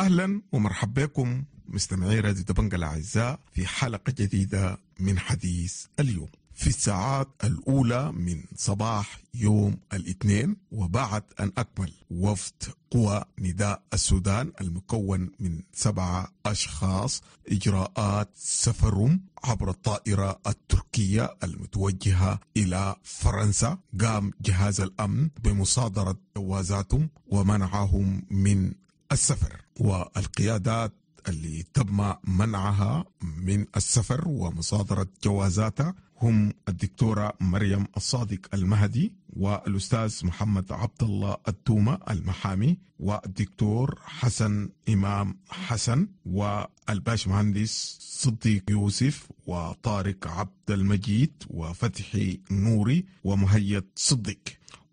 أهلا ومرحبا بكم مستمعي راديو دبنجة الأعزاء في حلقة جديدة من حديث اليوم. في الساعات الأولى من صباح يوم الاثنين وبعد أن أكمل وفد قوى نداء السودان المكون من سبعة أشخاص إجراءات سفرهم عبر الطائرة التركية المتوجهة إلى فرنسا. قام جهاز الأمن بمصادرة جوازاتهم ومنعهم من السفر والقيادات اللي تم منعها من السفر ومصادرة جوازاتها هم الدكتورة مريم الصادق المهدي والأستاذ محمد عبد الله التومة المحامي والدكتور حسن إمام حسن والباش مهندس صديق يوسف وطارق عبد المجيد وفتحي نوري ومهيد صديق.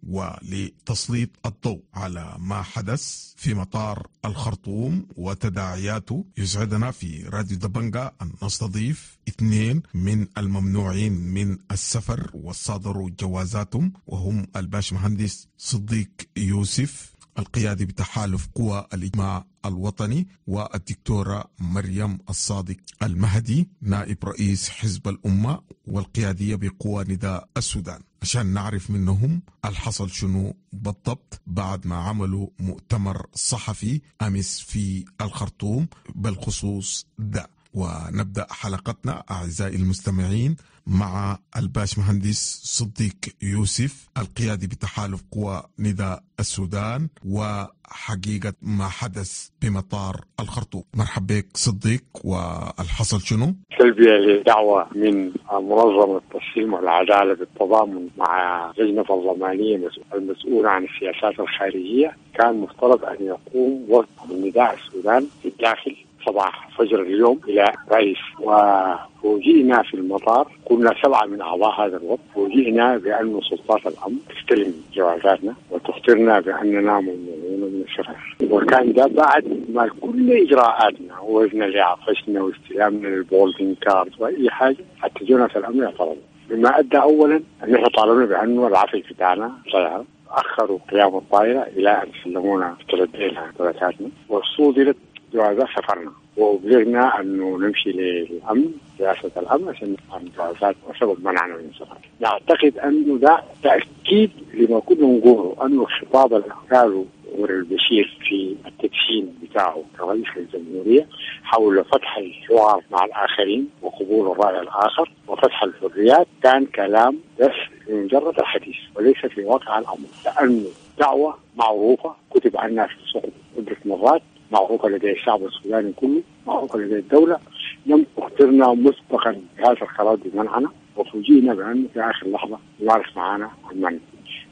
ولتسليط الضوء على ما حدث في مطار الخرطوم وتداعياته. يسعدنا في راديو دبنجا أن نستضيف اثنين من الممنوعين من السفر وصادروا جوازاتهم وهم الباش مهندس صديق يوسف القيادي بتحالف قوى الإجماع الوطني والدكتورة مريم الصادق المهدي نائب رئيس حزب الأمة والقيادية بقوى نداء السودان. عشان نعرف منهم الحصل شنو بالضبط بعد ما عملوا مؤتمر صحفي أمس في الخرطوم بالخصوص ده. ونبدأ حلقتنا أعزائي المستمعين مع الباش مهندس صديق يوسف القيادي بتحالف قوى نداء السودان وحقيقة ما حدث بمطار الخرطوم. مرحبا بك صديق والحصل شنو؟ تلبية لدعوة من منظمة التسليم والعدالة بالتضامن مع لجنة الضمانية المسؤولة عن السياسات الخارجية. كان مفترض أن يقوم وفد نداء السودان في الداخل. صباح فجر اليوم إلى باريس. وفوجئنا في المطار كنا سبعة من أعضاء هذا الوفد فوجئنا بأن سلطات الامن تستلم جوازاتنا وتخبرنا بأننا ممنوعون من السفر. وكان ده بعد ما كل إجراءاتنا وزنا لعفشنا واستلامنا لل boarding card وأي حاجة حتى جونا في الامن اعترضوا مما أدى اولا أن إحنا طالبنا بانه العفش بتاعنا طياره أخروا قيام الطائرة إلى أن سلمونا تردينا جوازاتنا وصودرت جوازات سفرنا وبلغنا أنه نمشي للأمن رئاسه الأمن عشان نفهم جوازات وسبب منعنا من السفر. نعتقد أنه ده تأكيد لما كنا نقوله أنه الخطاب اللي قاله عمر البشير في التدشين بتاعه كرئيس للجمهورية حول فتح الحوار مع الآخرين وقبول الرأي الآخر وفتح الحريات كان كلام بس مجرد الحديث وليس في واقع الأمر لأنه دعوة معروفة كتب عنها في الصحف عدة مرات معروفة لدى الشعب السوداني كله معروفة لدى الدولة. لم تخطرنا مسبقا بهذا القرار بمنعنا. وفوجئنا بأنه في آخر لحظة يمارس معنا المنع.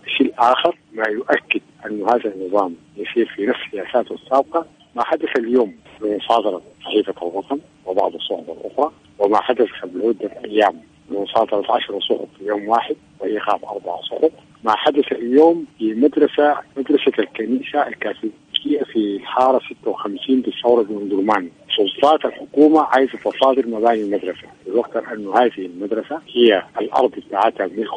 الشيء الآخر ما يؤكد أن هذا النظام يسير في نفس سياساته السابقة. ما حدث اليوم بمصادرة صحيفة الوطن وبعض الصحف الأخرى وما حدث قبل عدة أيام بمصادرة عشر صحف في يوم واحد وإيقاف أربع صحف. ما حدث اليوم في مدرسة مدرسة الكنيسة الكاثوليكية. في الحارة 56 بالثورة بن درمان سلطات الحكومة عايزة تصادر مباني المدرسة. الوقت أن هذه المدرسة هي الأرض بتاعتها ملك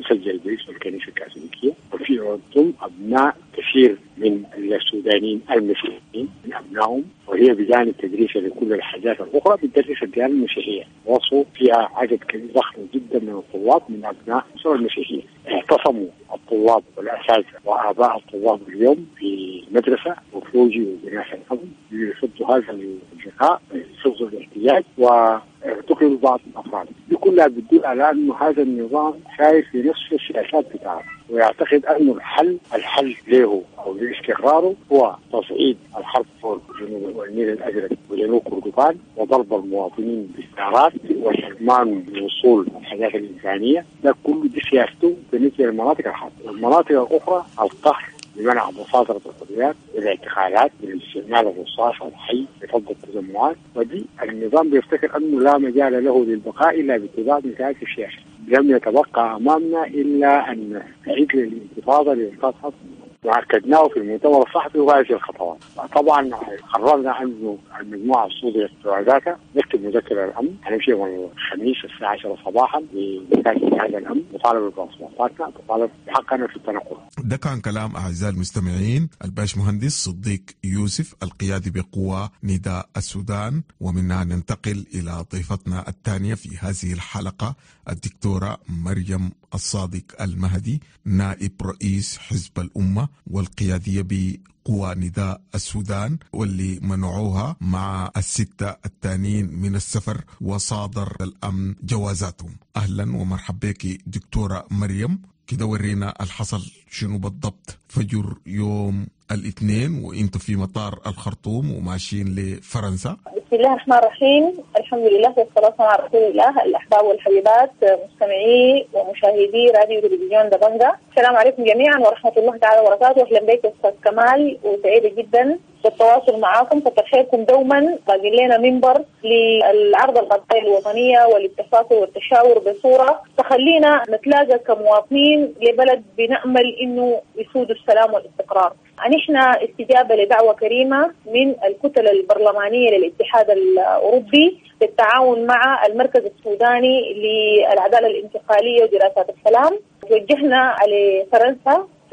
مسجل باسم الكنيسة الكاثوليكية. وفي عندهم أبناء كثير من السودانيين المسيحيين من أبنائهم. وهي بجانب تدريسها لكل الحاجات الأخرى بتدرس الديانة المسيحية. وصوا فيها عدد كبير ضخم جدا من الطلاب من أبناء الأسر المسيحية. اعتصموا الطلاب والأساتذة وآباء الطلاب اليوم في المدرسة وفوجئوا بناس الأمن يصدوا هذا اللقاء يصدوا الاحتجاج واعتقلوا بعض الأفراد. دي كلها بتدل على أنه هذا النظام شايف في السياسات بتاعته ويعتقد أنه الحل الحل له أو لاستقراره هو تصعيد الحرب فوق جنوب النيل الأزرق وجنوب كردفان وضرب المواطنين بالسيارات وحرمان وصول الحاجات الإنسانية. ده كله دي سياسته بالنسبة للمناطق الحرب المناطق الأخرى القهر بمنع مصادرة الحريات والاعتقالات بالاستعمال الرصاص الحي لفض التجمعات ودي النظام بيفتكر أنه لا مجال له للبقاء إلا باتباع نتائج السياسة. لم يتبقى أمامنا إلا أن نعيد للانتفاضه لإنقاذ حصن واكدناه في المؤتمر الصحفي وغايه الخطوات. طبعا قررنا انه المجموعة السورية ذاتها نكتب مذكرة الامن هنمشي يوم الخميس الساعة 10 صباحا لمكاتب هذا الأمن. نطالب بمواصفاتنا نطالب بحقنا في التنقل. ده كان كلام أعزائي المستمعين الباش مهندس صديق يوسف القيادي بقوى نداء السودان. ومنها ننتقل إلى ضيفتنا الثانية في هذه الحلقة الدكتورة مريم الصادق المهدي نائب رئيس حزب الأمة. والقيادية بقوى نداء السودان واللي منعوها مع الستة الثانيين من السفر وصادر الأمن جوازاتهم. أهلا ومرحبا بك دكتورة مريم. كده ورينا الحصل شنو بالضبط. فجر يوم الاثنين وأنتم في مطار الخرطوم وماشيين لفرنسا. بسم الله الرحمن الرحيم. الحمد لله والصلاة على رسول الله الأحباب والحبيبات مستمعي ومشاهدي راديو تلفزيون دبنجا السلام عليكم جميعا ورحمة الله تعالى وبركاته. أهلا بك أستاذ كمال وسعيدة جدا بالتواصل معاكم كتر خيركم دوما باقي لنا منبر للعرض القضايا الوطنية والاتفاق والتشاور بصورة تخلينا نتلاقى كمواطنين لبلد بنأمل إنه يسود السلام والاستقرار. أنشنا استجابة لدعوة كريمة من الكتل البرلمانية للاتحاد الأوروبي بالتعاون مع المركز السوداني للعدالة الانتقالية ودراسات السلام توجهنا على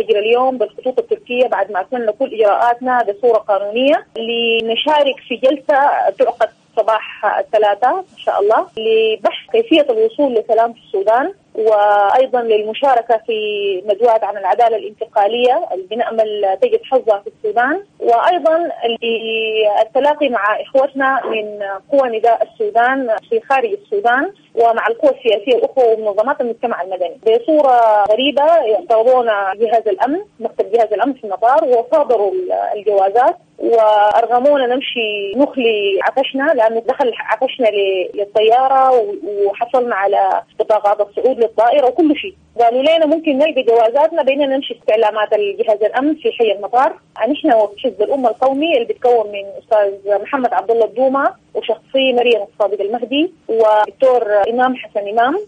فجر اليوم بالخطوط التركية بعد ما اكملنا كل إجراءاتنا بصورة قانونية. لنشارك في جلسة تعقد صباح الثلاثاء إن شاء الله لبحث كيفية الوصول لسلام في السودان. وأيضا للمشاركة في ندوات عن العدالة الانتقالية اللي بنامل تجد حظها في السودان. وأيضا للتلاقي مع إخوتنا من قوى نداء السودان في خارج السودان ومع القوى السياسية الاخرى ومنظمات المجتمع المدني. بصورة غريبة يعترضون جهاز الأمن مكتب جهاز الأمن في المطار وصادروا الجوازات وأرغمونا نمشي نخلي عفشنا لأنه دخل عفشنا للطيارة وحصلنا على بطاقات الصعود للطائره وكل شيء. قالوا لنا ممكن نلقى جوازاتنا بيننا نمشي استعلامات الجهاز الأمن في حي المطار. نحن حزب الأمة القومي اللي بيتكون من أستاذ محمد عبد الله الدومة وشخصي مريم الصادق المهدي ودكتور إمام حسن إمام.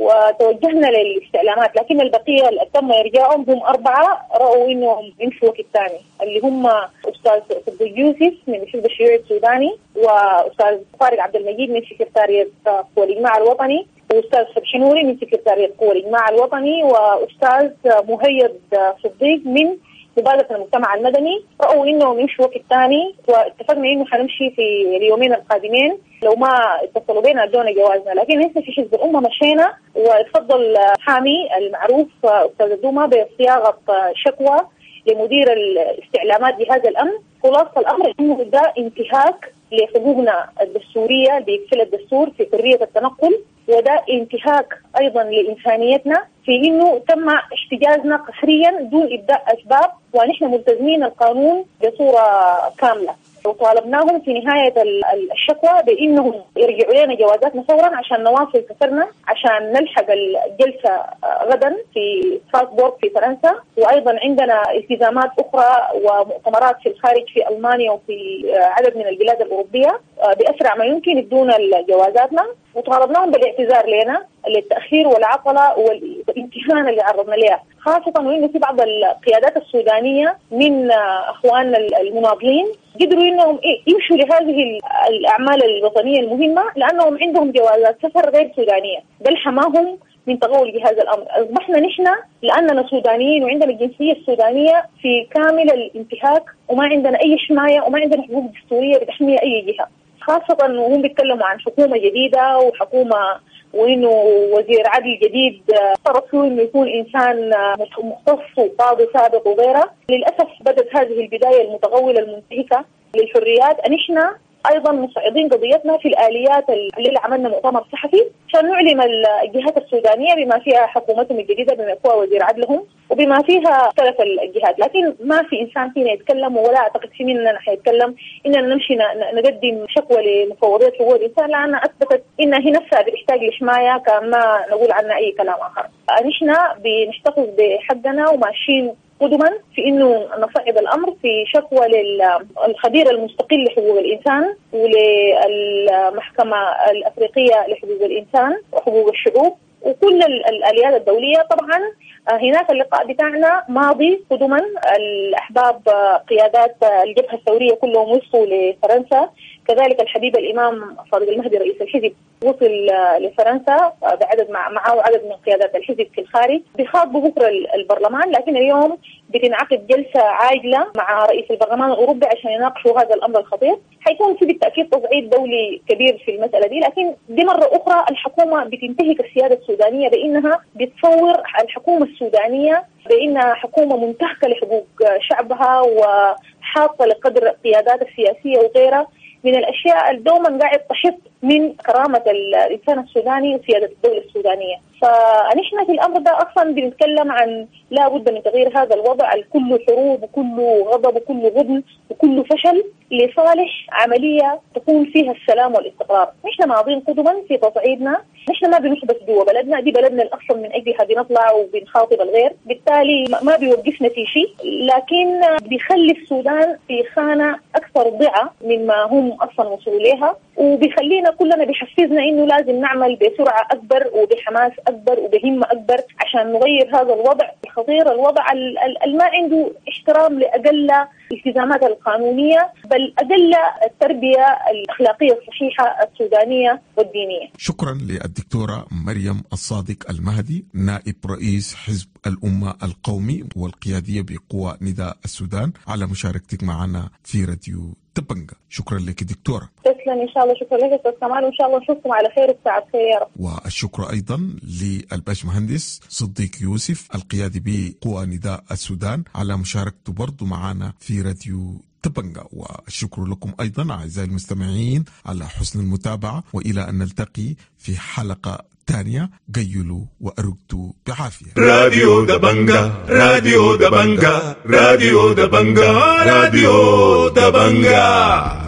وتوجهنا للاستعلامات لكن البقية اللي تم ارجاعهم هم أربعة رأوا إنهم يمشوا وقت ثاني اللي هم أستاذ صديق يوسف من الحزب الشيوعي السوداني وأستاذ طارق عبد المجيد من سكرتاريه الاجماع الوطني واستاذ فتحي نوري من سكرتاريه الاجماع الوطني وأستاذ مهيد صديق من مبادرة المجتمع المدني. رأوا انهم يمشوا وقت ثاني واتفقنا إنه حنمشي في اليومين القادمين. لو ما اتصلوا بينا ادونا جوازنا. لكن لسه في حزب الأمة مشينا وتفضل حامي المعروف أستاذ الدوما بصياغة شكوى لمدير الاستعلامات جهاز الامن خلاصة الأمر إنه ده انتهاك لحقوقنا الدستورية بيكفل الدستور في حرية التنقل. وده انتهاك أيضا لإنسانيتنا في إنه تم احتجازنا قسريا دون إبداء أسباب ونحن ملتزمين القانون بصورة كاملة. وطالبناهم في نهاية الشكوى بأنهم يرجعوا لنا جوازاتنا فورا عشان نواصل سفرنا عشان نلحق الجلسة غدا في ستراسبورغ في فرنسا. وأيضا عندنا التزامات أخرى ومؤتمرات في الخارج في ألمانيا وفي عدد من البلاد الأوروبية بأسرع ما يمكن يدونا جوازاتنا. وطالبناهم بالاعتذار لنا. للتأخير والعطلة والامتهان اللي عرضنا لها خاصة وانه في بعض القيادات السودانية من اخواننا المناضلين قدروا إنهم يمشوا لهذه الأعمال الوطنية المهمة لأنهم عندهم جوازات سفر غير سودانية بل حماهم من تغول جهاز الأمر، أصبحنا نحن لأننا سودانيين وعندنا الجنسية السودانية في كامل الانتهاك وما عندنا أي حماية وما عندنا حقوق دستورية بتحمي أي جهة، خاصة وهم بيتكلموا عن حكومة جديدة وحكومة وإنه وزير عدل جديد افترض فيه إنه يكون إنسان مختص وقاضي سابق وغيره، للأسف بدأت هذه البداية المتغولة المنتهكة للحريات. انشنا أيضا مصعدين قضيتنا في الآليات اللي عملنا مؤتمر صحفي. عشان نعلم الجهات السودانية بما فيها حكومتهم الجديدة بما فيها وزير عدلهم. وبما فيها مختلف الجهات لكن ما في إنسان فينا يتكلم ولا أعتقد في مننا حيتكلم. إننا نمشي نقدم شكوى لمفوضية حقوق الانسان لانها أثبتت انها هي نفسها بتحتاج لحماية كما نقول عنها أي كلام آخر. نحن بنحتفظ بحقنا وماشيين قدما في إنه نصعد الأمر في شكوى للخبير المستقل لحقوق الإنسان وللمحكمة الأفريقية لحقوق الإنسان وحقوق الشعوب. وكل الاليات الدولية طبعا هناك اللقاء بتاعنا ماضي قدما. الأحباب قيادات الجبهة الثورية كلهم وصلوا لفرنسا. كذلك الحبيب الإمام صادق المهدي رئيس الحزب وصل لفرنسا بعدد مع معه عدد من قيادات الحزب في الخارج. بيخاطبوا بكره البرلمان لكن اليوم بتنعقد جلسة عاجلة مع رئيس البرلمان الاوروبي عشان يناقشوا هذا الأمر الخطير. حيكون في بالتأكيد تصعيد دولي كبير في المسألة دي لكن دي مرة أخرى الحكومة بتنتهك السياده السودانية بإنها بتصور الحكومة السودانية بإنها حكومة منتهكة لحقوق شعبها وحاطة لقدر القيادات السياسية وغيرها من الأشياء اللي دوما قاعد تحط من كرامة الإنسان السوداني وسياده الدولة السودانية، فنحن في الأمر ده أصلا بنتكلم عن لا بد من تغيير هذا الوضع. الكل حروب وكله غضب وكله غبن وكله فشل لصالح عملية تكون فيها السلام والاستقرار، نحن ماضين قدما في تصعيدنا، نحن ما بنحبس جوا بلدنا، دي بلدنا الأصل. من أجلها بنطلع وبنخاطب الغير، بالتالي ما بيوقفنا في شيء، لكن بيخلي السودان في خانة أكثر ضعة مما هم أصلا وصلوا لها، وبيخلينا كلنا بيحفزنا إنه لازم نعمل بسرعة أكبر وبحماس أكبر وبهمة أكبر عشان نغير هذا الوضع الخطير الوضع اللي ما عنده احترام لأقل الالتزامات القانونية بل أقل التربية الأخلاقية الصحيحة السودانية والدينية. شكرا للدكتورة مريم الصادق المهدي نائب رئيس حزب الأمة القومي والقيادية بقوى نداء السودان على مشاركتك معنا في راديو تبنجا شكرا لك دكتورة تسلم إن شاء الله شكرا لك أستاذ كمال وإن شاء الله نشوفكم على خير وساعة خير يا رب والشكر أيضا للباش مهندس صديق يوسف القيادي بقوى نداء السودان على مشاركته برضو معنا في راديو تبنجا والشكر لكم أيضا أعزائي المستمعين على حسن المتابعة وإلى أن نلتقي في حلقة تانية قيلوا وأرقدوا بعافية. راديو دبنجا راديو دبنجا راديو دبنجا راديو دبنجا.